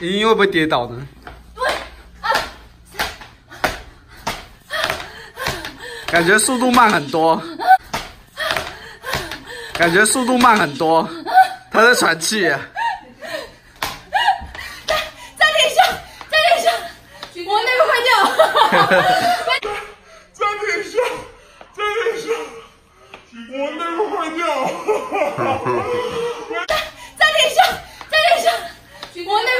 莹莹会不会跌倒呢？感觉速度慢很多，感觉速度慢很多，他在喘气。再点一下，再点一下，我那个坏掉。再点一下，再点一下，我那个坏掉。再点一下，再点一下，我那个